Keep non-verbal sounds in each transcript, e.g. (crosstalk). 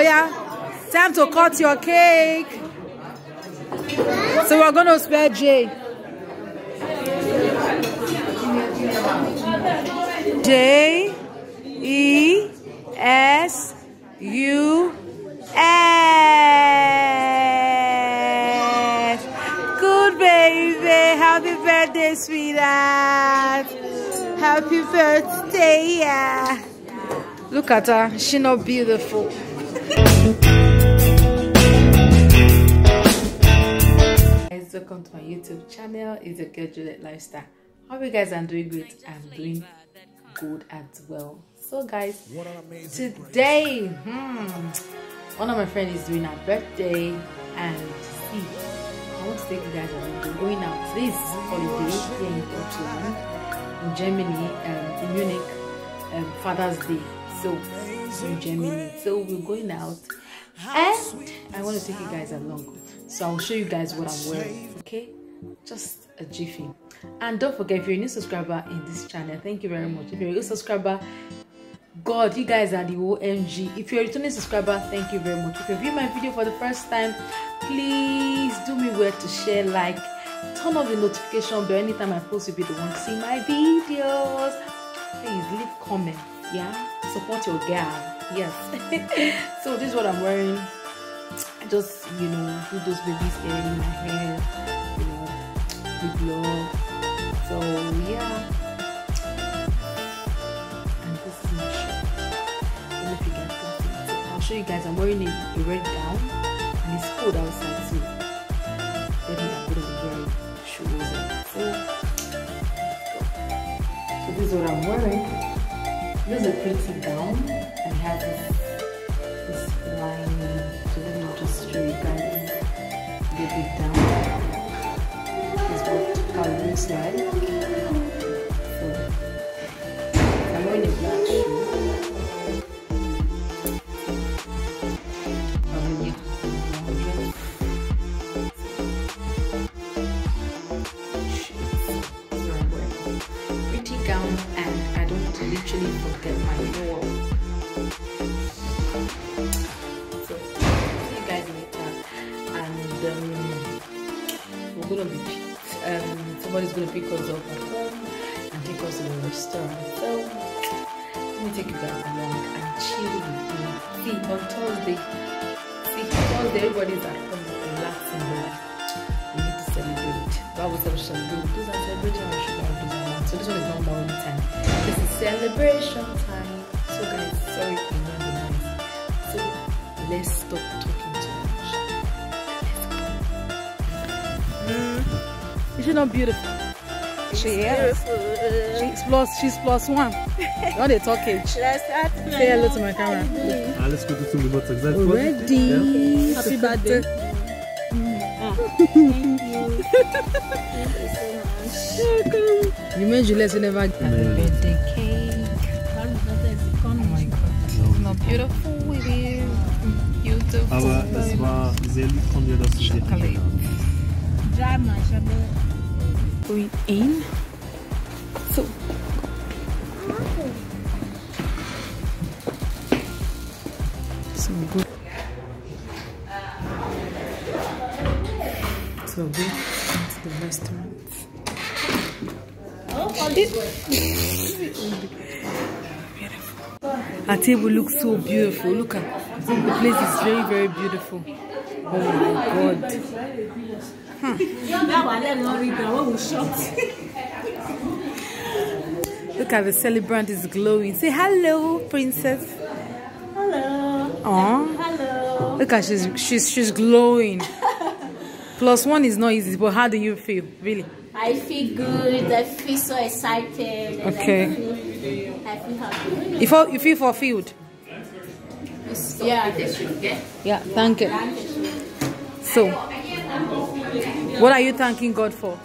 Oh yeah, time to cut your cake. So we're gonna spell J. J E S U S. Good baby. Happy birthday, sweetheart. Happy birthday, yeah. Look at her. She not beautiful. Guys, welcome to my YouTube channel. It's a girl Juliet Lifestyle. Hope you guys are doing great. I'm doing good as well. So, guys, today, hmm, one of my friends is doing her birthday, and see, I want to take you guys along. We're going out. Today is holiday here in Portugal, in Germany, um, in Munich, um, Father's Day. So, in Germany. So, we're going out, and I want to take you guys along. So, I'll show you guys what I'm wearing. Okay, just a jiffy. And don't forget, if you're a new subscriber in this channel, thank you very much. If you're a new subscriber, God, you guys are the OMG. If you're a returning subscriber, thank you very much. If you view my video for the first time, please do me well to share, like, turn on the notification bell anytime I post, you'll be the one to see my videos. Please leave comment, yeah? Support your girl, yes. (laughs) so this is what I'm wearing. I just, you know, do those babies in my hair, you know, lip gloss. So yeah. And this is my shirt. I'll show you guys i'm wearing a, a red gown and it's cold outside too. Maybe I'm gonna wearing shoes. So, so this is what I'm wearing. This is a pretty gown and it has this this line. You guys. Get it down is what how it Pretty gown, and I don't literally forget my hair. So, see you guys later. And um, we're gonna be picked. Um, somebody's gonna pick us up at home and take us to the restaurant. So let me take you guys along and chill with me. See on Thursday. See Thursday everybody's at home relaxing, but we need to celebrate. Says we celebrate. Those are celebrating our sugar and those are not. So this one is not about any time. This is celebration time. So guys, sorry for you know the noise. So let's stop talking too much. Let's go. Hmm? Is she not beautiful? She is. She's plus. She's plus one. Not they talk age. (laughs) Let's start. Say hello to my camera. Alles Gute zum Geburtstag. Seid Ready. Happy birthday. Mm. Ah. (laughs) Thank you (laughs) made Juliet you never. Happy birthday cake. Oh my god. Not beautiful with you. Beautiful. Aber es war sehr lieb von dir, dass du dich Chocolate. Drama, Shabba. Going in. So. So good. So good. To the restaurant. Our table looks so beautiful. Look at the place is very very beautiful. Oh my god. That one, let me read that one. We shot. Look at the celebrant is glowing. Say hello, princess. Hello. Aw. Hello. Look at she's she's she's glowing. (laughs) Plus one is not easy, but how do you feel? Really? I feel good. I feel so excited. Okay. I feel, I feel happy. You feel you feel fulfilled? Yeah. Yeah, thank you. So what are you thanking God for?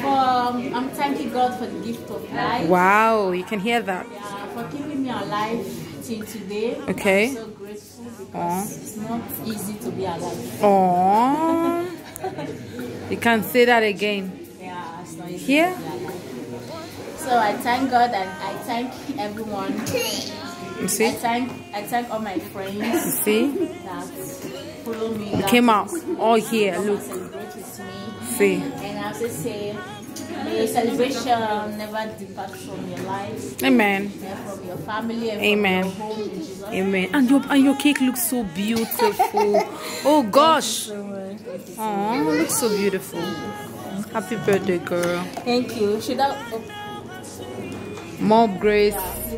For, um, I'm thanking God for the gift of life. Wow, you can hear that. Yeah, for keeping me alive till today. Okay. I'm so grateful because it's not easy to be alive. Aww. (laughs) You can say that again. Yeah, it's not easy Here? to be alive. So I thank God and I thank everyone You see? I thank I thank all my friends See? that follow me. that Came out all here. Look. Celebrate with me. See? And I also say, may celebration never depart from your life, Amen. and from your family, and Amen. your home. In Jesus' Amen. And your and your cake looks so beautiful. (laughs) Oh gosh. Oh, looks so beautiful. Happy birthday, girl. Thank you. Should I? Oh, More grace,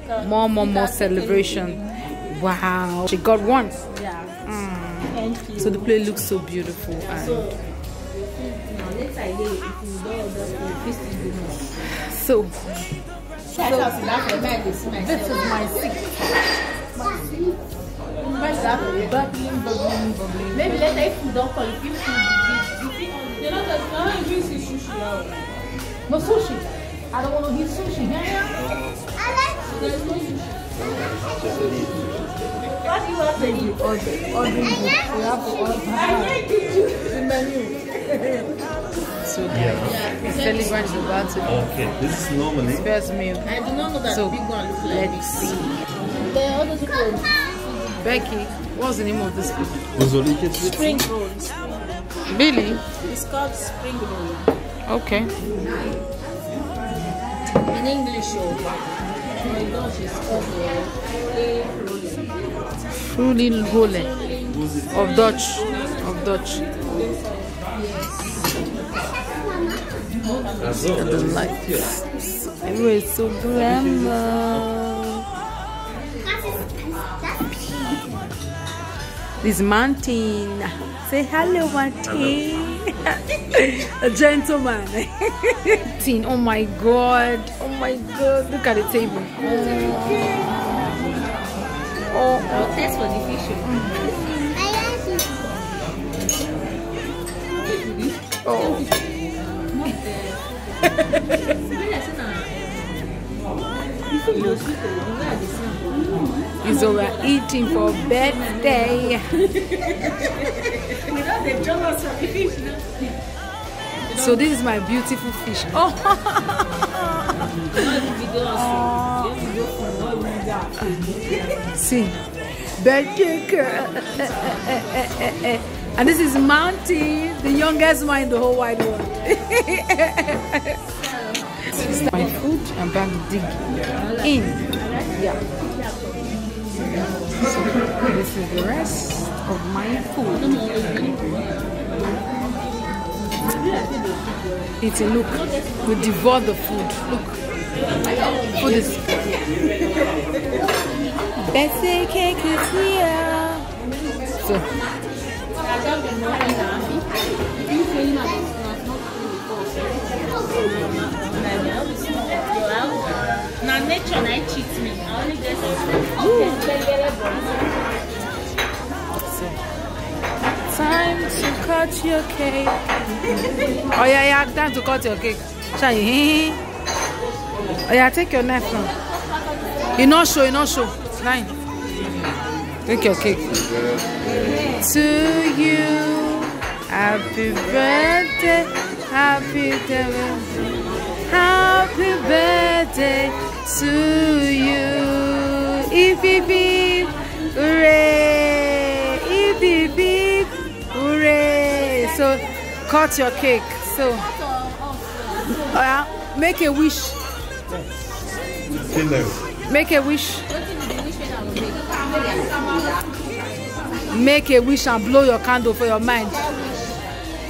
can- more, more, more celebration. Wow. She got one. yeah. Mm. Thank you. So the play looks so beautiful. And So, now let's say if you don't just please do more. so Shout out to that for me, this is my seat. bubbling, bubbling, bubbling. Maybe later if you don't call, if you feel the beat, you're not just now you drink is sushi now. No sushi. I don't want to eat sushi. Yeah, yeah. There's no sushi. What do you want to eat? Order, ordering food. We have to order the menu. so the celebrant is about to Okay, this is normally. first eh? meal. I do not know that So big one looks like let's see. The other people, Becky, what's the name of this food? Spring rolls. Billy. It's called spring roll. Okay. In English, oh. My Dutch is called uh, egg Hole of Dutch. Of Dutch. Also, The lights. Everywhere is so glamour. This mountain. Say hello, mountain. A gentleman. Teen, oh my god. Oh my god. Look at the table. Oh, I'll taste for the fish. oh. It's over eating for birthday. So this is my beautiful fish. Oh, see, birthday girl. And this is Monty, the youngest one in the whole wide world. (laughs) my food. I'm back dig in. Yeah. So this is the rest of my food. It's a look, we devour the food. Look, food is. Bessie cake is here. So, Now nature na cheat me. I only get time to cut your cake. Oh yeah, yeah, time to cut your cake. Shai, Oh yeah, take your knife now. You not show, you not show. Nine. Take your cake. To you, happy birthday, happy birthday, happy birthday to you. If beep beep, hooray! If beep beep, hooray! So, cut your cake. So, yeah, make a wish. Make a wish. Make a wish and blow your candle for your mind.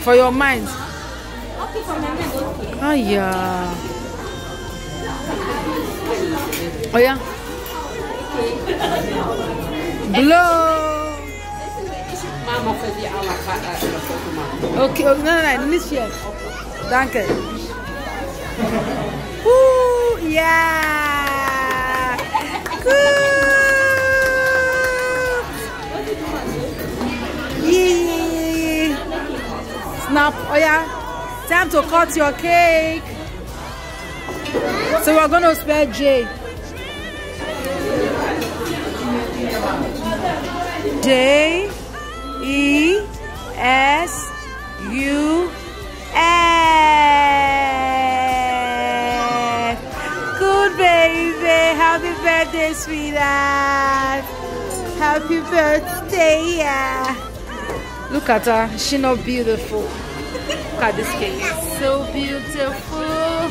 For your mind. Okay, for my mind, okay. Oh yeah. Oh yeah. Blow. Okay, oh, no, no, no, nicht hier. Danke. Woo, yeah. Good. Yeah, yeah, yeah. Snap. Oh yeah. Time to cut your cake. So we're gonna spell J. J E S U S. Good baby. Happy birthday, sweetheart. Happy birthday, yeah. Look at her. She not beautiful. Look at this cake. So beautiful.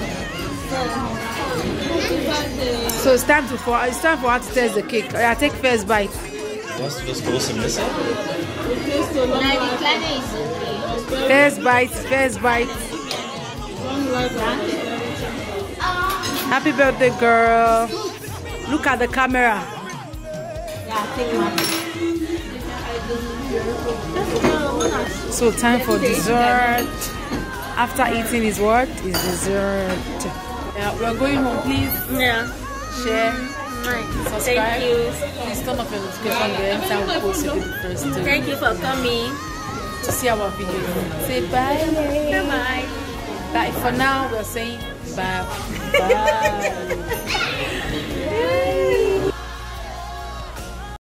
So it's time to for it's time for her to taste the cake. Yeah, take first bite. Was, was große Messer? Nein, die kleine ist okay. First bite. First bite. Happy birthday, girl. Look at the camera. Yeah, take one. So time for dessert. After eating is what? Is dessert. Yeah, we're going home. Please Yeah. share, Thank subscribe. you. Please turn off your notification bell every time we post the first Thank you for coming. to see our video. Say bye. Bye bye. Bye. For now, we're saying bye. Bye. (laughs)